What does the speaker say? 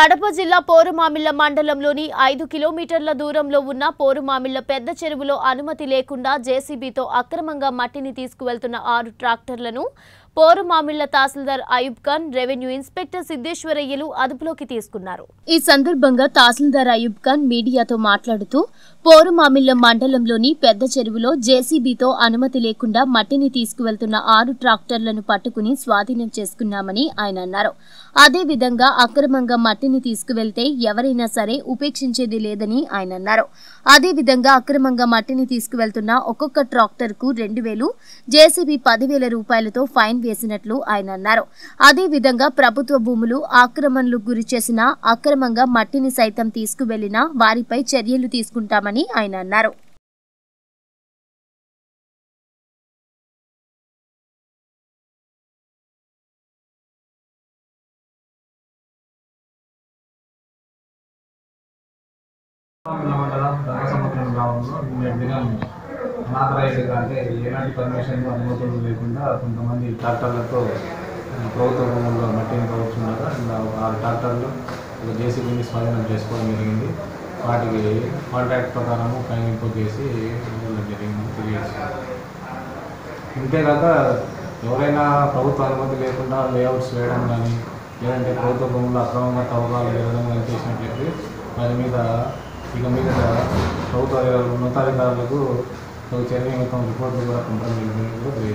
కడప జిల్లా పోరుమామిళ్ళ మండలంలోని ఐదు కిలోమీటర్ల దూరంలో ఉన్న పోరుమామిళ్ళ పెద్ద చెరువులో అనుమతి లేకుండా జేసీబీతో అక్రమంగా మట్టిని తీసుకువెళ్తున్న ఆరు ట్రాక్టర్లను పోరు మామిళ్ళ తహసీల్దార్ అయూబ్ ఖాన్ రెవెన్యూ ఇన్స్పెక్టర్ సిద్దేశ్వరయ్యలు అదుపులోకి తీసుకున్నారు. ఈ సందర్భంగా తహసీల్దార్ అయూబ్ ఖాన్ మీడియాతో మాట్లాడుతూ పోరు మామిళ్ళ మండలంలోని పెద్ద చెరువులో జేసీబీతో అనుమతి లేకుండా మట్టిని తీసుకువెళ్తున్న ఆరు ట్రాక్టర్లను పట్టుకుని స్వాధీనం చేసుకున్నామని ఆయన అన్నారు. అదేవిధంగా అక్రమంగా మట్టిని తీసుకువెళ్తే ఎవరైనా సరే ఉపేక్షించేది లేదని ఆయన అన్నారు. అదేవిధంగా అక్రమంగా మట్టిని తీసుకువెళ్తున్న ఒక్కొక్క ట్రాక్టర్కు రెండు వేలు జేసీబీ పదివేల రూపాయలతో ఫైన్ వేసినట్లు ఆయన అన్నారు. అదేవిధంగా ప్రభుత్వ భూములు ఆక్రమణలకు గురి చేసిన అక్రమంగా మట్టిని సైతం తీసుకువెళ్ళిన వారిపై చర్యలు తీసుకుంటామని ఆయన అన్నారు. మండలం గ్రామంలో నిన్నటి దినం అంటే ఎలాంటి పర్మిషన్ అనుమతులు లేకుండా కొంతమంది ట్రాక్టర్లతో ప్రభుత్వ భూముల్లో మట్టిని కావచ్చున్నారు అండ్ ఆరు ట్రాక్టర్లు ఒక జేసీబీని స్వాధీనం చేసుకోవడం జరిగింది. వాటికి కాంట్రాక్ట్ ప్రకారము ఫైన్ ఇంపోజ్ చేసి జరిగింది తెలియజేస్తున్నారు అంతేకాక ఎవరైనా ప్రభుత్వ అనుమతి లేకుండా లేఅవుట్స్ వేయడం కానీ లేదంటే ప్రభుత్వ భూములు అక్రమంగా తవ్వకాలు వేయడం కానీ చేసినట్లయితే వారి మీద ఇక మీద ప్రభుత్వ ఉన్నతాధికారులకు Então, eu tinha um então de poder agora comprar meu dinheiro outra.